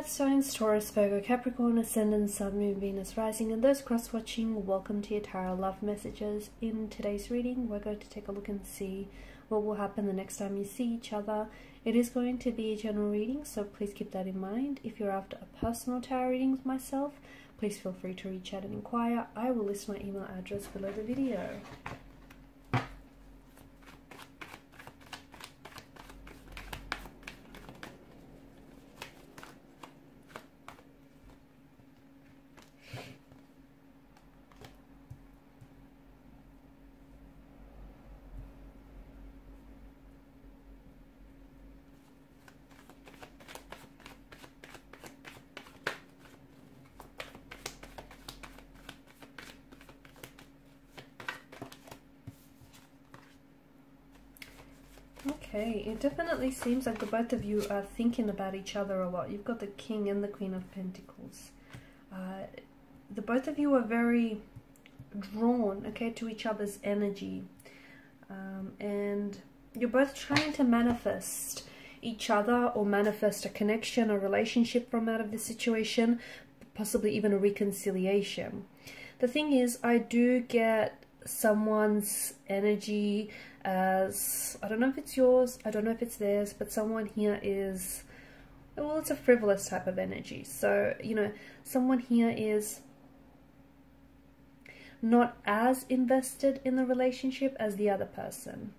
Earth signs Taurus, Virgo, Capricorn, Ascendant, Sun, Moon, Venus, Rising, and those cross watching, welcome to your Tarot Love Messages. In today's reading, we're going to take a look and see what will happen the next time you see each other. It is going to be a general reading, so please keep that in mind. If you're after a personal tarot reading with myself, please feel free to reach out and inquire. I will list my email address below the video. Okay, it definitely seems like the both of you are thinking about each other a lot. You've got the King and the Queen of Pentacles. Uh, the both of you are very drawn, okay, to each other's energy. Um, and you're both trying to manifest each other or manifest a connection, a relationship from out of the situation, possibly even a reconciliation. The thing is, I do get someone's energy as I don't know if it's yours, I don't know if it's theirs, but someone here is well, it's a frivolous type of energy. So, you know, someone here is not as invested in the relationship as the other person.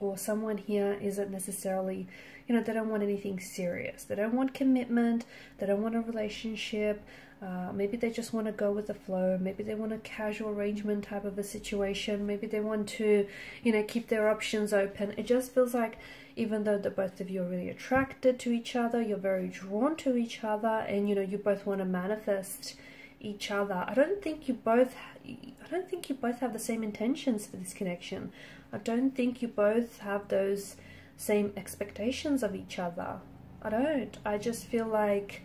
Or someone here isn't necessarily, you know, they don't want anything serious. They don't want commitment. They don't want a relationship. Uh, maybe they just want to go with the flow. Maybe they want a casual arrangement type of a situation. Maybe they want to, you know, keep their options open. It just feels like even though the both of you are really attracted to each other, you're very drawn to each other, and you know you both want to manifest each other. I don't think you both. I don't think you both have the same intentions for this connection. I don't think you both have those same expectations of each other. I don't. I just feel like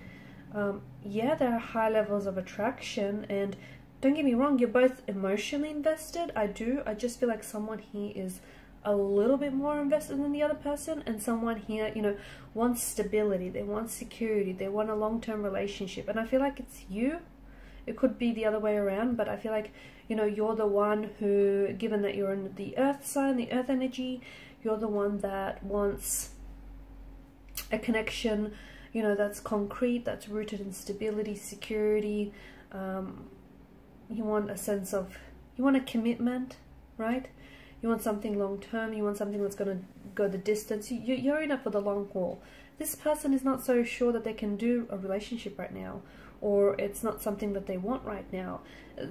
um, yeah, there are high levels of attraction, and don't get me wrong, you're both emotionally invested. I do. I just feel like someone here is a little bit more invested than the other person, and someone here, you know, wants stability, they want security, they want a long term relationship, and I feel like it's you. It could be the other way around, but I feel like, you know, you're the one who, given that you're in the earth sign, the earth energy, you're the one that wants a connection you know that's concrete that's rooted in stability security um, you want a sense of you want a commitment right? You want something long term you want something that's going to go the distance. You, you're in it for the long haul. This person is not so sure that they can do a relationship right now or it's not something that they want right now.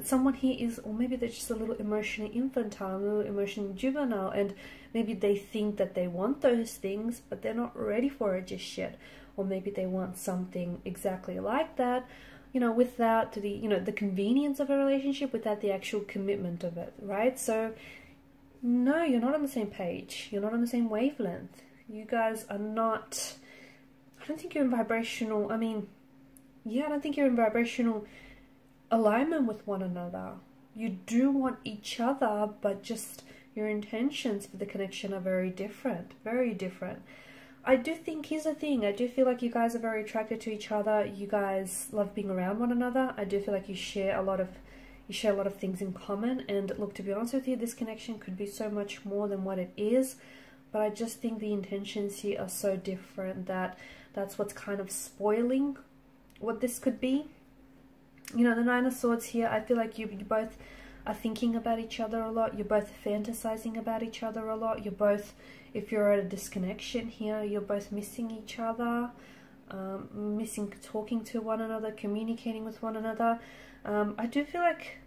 Someone here is or maybe they're just a little emotionally infantile a little emotionally juvenile and maybe they think that they want those things but they're not ready for it just yet or maybe they want something exactly like that you know without the you know the convenience of a relationship without the actual commitment of it right? So no you're not on the same page. You're not on the same wavelength. You guys are not i don't think you're in vibrational i mean yeah i don't think you're in vibrational alignment with one another. You do want each other but just your intentions for the connection are very different very different I do think here's the thing. I do feel like you guys are very attracted to each other. You guys love being around one another. I do feel like you share a lot of you share a lot of things in common. And look, to be honest with you, this connection could be so much more than what it is. But I just think the intentions here are so different that that's what's kind of spoiling what this could be. You know, the Nine of Swords here, I feel like you, you both are thinking about each other a lot. You're both fantasizing about each other a lot. You're both if you're at a disconnection here, you're both missing each other, um, missing talking to one another, communicating with one another. Um, I do feel like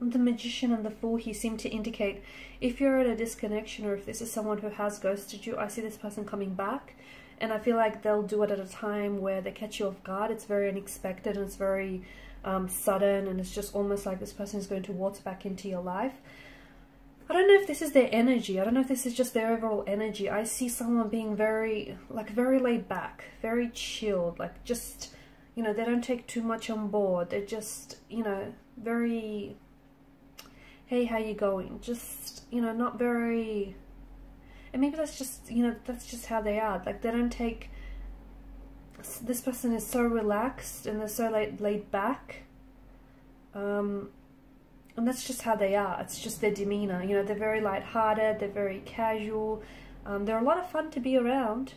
the magician and the fool here seem to indicate if you're at a disconnection or if this is someone who has ghosted you, I see this person coming back. And I feel like they'll do it at a time where they catch you off guard. It's very unexpected and it's very um, sudden and it's just almost like this person is going to waltz back into your life. I don't know if this is their energy. I don't know if this is just their overall energy. I see someone being very, like, very laid back, very chilled, like, just, you know, they don't take too much on board. They're just, you know, very, hey, how you going? Just, you know, not very, and maybe that's just, you know, that's just how they are. Like, they don't take this person is so relaxed and they're so laid, laid back. Um, and that's just how they are. It's just their demeanor. You know, they're very light-hearted. They're very casual. Um, they're a lot of fun to be around.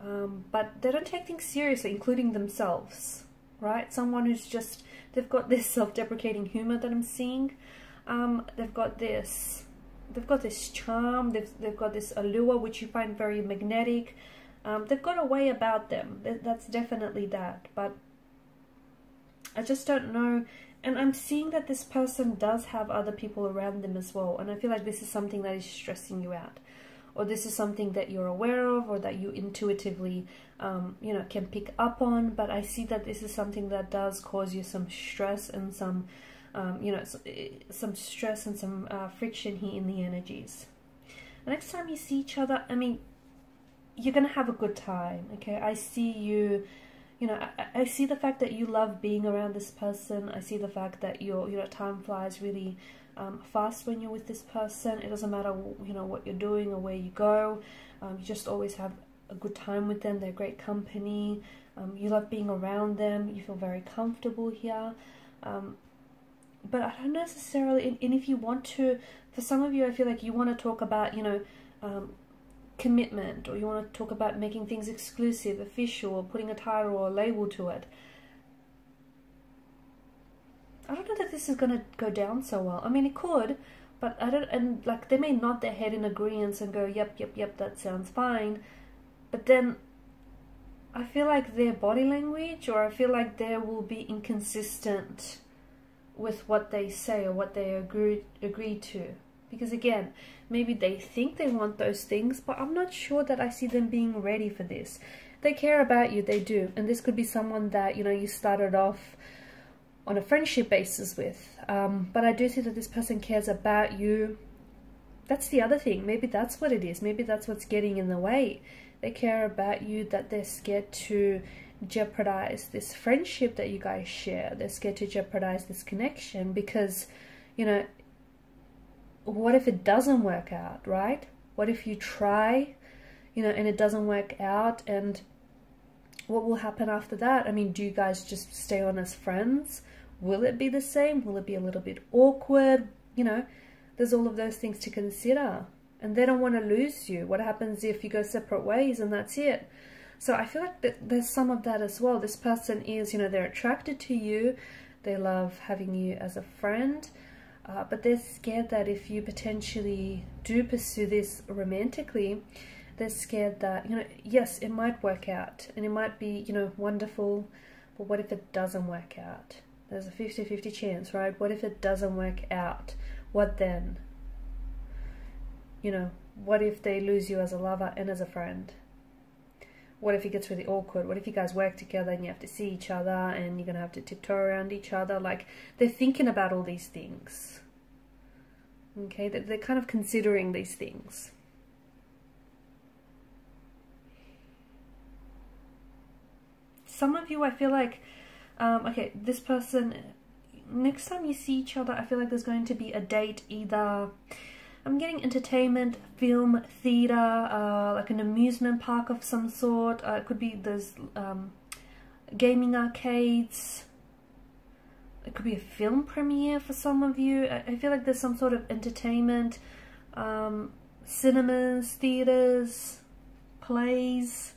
Um, but they don't take things seriously, including themselves. Right? Someone who's just they've got this self-deprecating humor that I'm seeing. Um, they've got this. They've got this charm. They've they've got this allure which you find very magnetic. Um, they've got a way about them. That's definitely that. But I just don't know and I'm seeing that this person does have other people around them as well and I feel like this is something that is stressing you out or this is something that you're aware of or that you intuitively um, you know can pick up on but I see that this is something that does cause you some stress and some um, you know eh, some stress and some uh, friction here in the energies next time you see each other I mean you're gonna have a good time okay I see you you know, I, I see the fact that you love being around this person. I see the fact that your, you know, time flies really um, fast when you're with this person. It doesn't matter, you know, what you're doing or where you go. Um, you just always have a good time with them. They're great company. Um, you love being around them. You feel very comfortable here. Um, but I don't necessarily, and, and, if you want to, for some of you, I feel like you want to talk about, you know, um, commitment or you want to talk about making things exclusive, official, or putting a title or a label to it. I don't know that this is going to go down so well. I mean, it could, but I don't, and like they may nod their head in agreement and go, yep, yep, yep, that sounds fine. But then I feel like their body language or I feel like they will be inconsistent with what they say or what they agree, agree to. Because again, maybe they think they want those things, but I'm not sure that I see them being ready for this. They care about you, they do. And this could be someone that, you know, you started off on a friendship basis with. Um, but I do see that this person cares about you. That's the other thing. Maybe that's what it is. Maybe that's what's getting in the way. They care about you, that they're scared to jeopardize this friendship that you guys share. They're scared to jeopardize this connection because, you know, what if it doesn't work out, right? What if you try, you know, and it doesn't work out and what will happen after that? I mean, do you guys just stay on as friends? Will it be the same? Will it be a little bit awkward? You know, there's all of those things to consider. And they don't want to lose you. What happens if you go separate ways and that's it? So I feel like there's some of that as well. This person is, you know, they're attracted to you. They love having you as a friend. Uh, but they're scared that if you potentially do pursue this romantically, they're scared that, you know, yes, it might work out and it might be, you know, wonderful, but what if it doesn't work out? There's a 50 50 chance, right? What if it doesn't work out? What then? You know, what if they lose you as a lover and as a friend? What if it gets really awkward? What if you guys work together and you have to see each other and you're going to have to tiptoe around each other? Like, they're thinking about all these things. Okay, they're kind of considering these things. Some of you, I feel like, um, okay, this person, next time you see each other, I feel like there's going to be a date either I'm getting entertainment, film, theatre, uh, like an amusement park of some sort. Uh, it could be those um, gaming arcades. It could be a film premiere for some of you. I, feel like there's some sort of entertainment, um, cinemas, theatres, plays.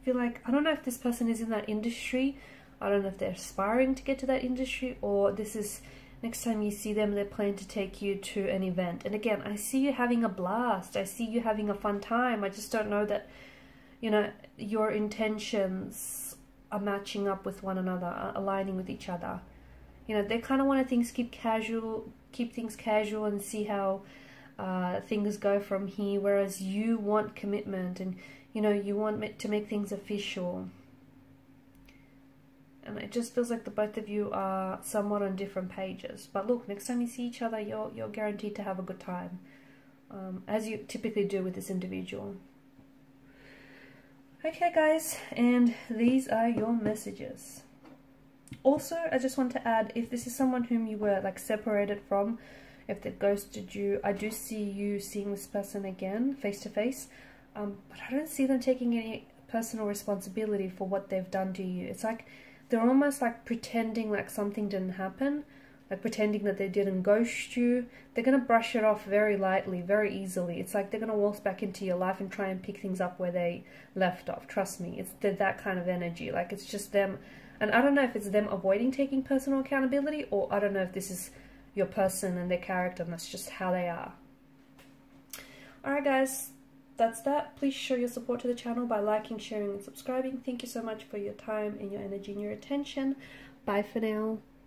I feel like, I don't know if this person is in that industry. I don't know if they're aspiring to get to that industry or this is next time you see them, they plan to take you to an event. And again, I see you having a blast. I see you having a fun time. I just don't know that, you know, your intentions are matching up with one another, aligning with each other. You know, they kind of want to things keep casual, keep things casual and see how uh, things go from here. Whereas you want commitment and, you know, you want to make things official and it just feels like the both of you are somewhat on different pages. But look, next time you see each other, you're you're guaranteed to have a good time, um, as you typically do with this individual. Okay, guys, and these are your messages. Also, I just want to add, if this is someone whom you were like separated from, if they ghosted you, I do see you seeing this person again, face to face, um, but I don't see them taking any personal responsibility for what they've done to you. It's like they're almost like pretending like something didn't happen, like pretending that they didn't ghost you. They're going to brush it off very lightly, very easily. It's like they're going to waltz back into your life and try and pick things up where they left off. Trust me, it's that kind of energy. Like it's just them. And I don't know if it's them avoiding taking personal accountability or I don't know if this is your person and their character and that's just how they are. Alright guys, that's that. Please show your support to the channel by liking, sharing and subscribing. Thank you so much for your time and your energy and your attention. Bye for now.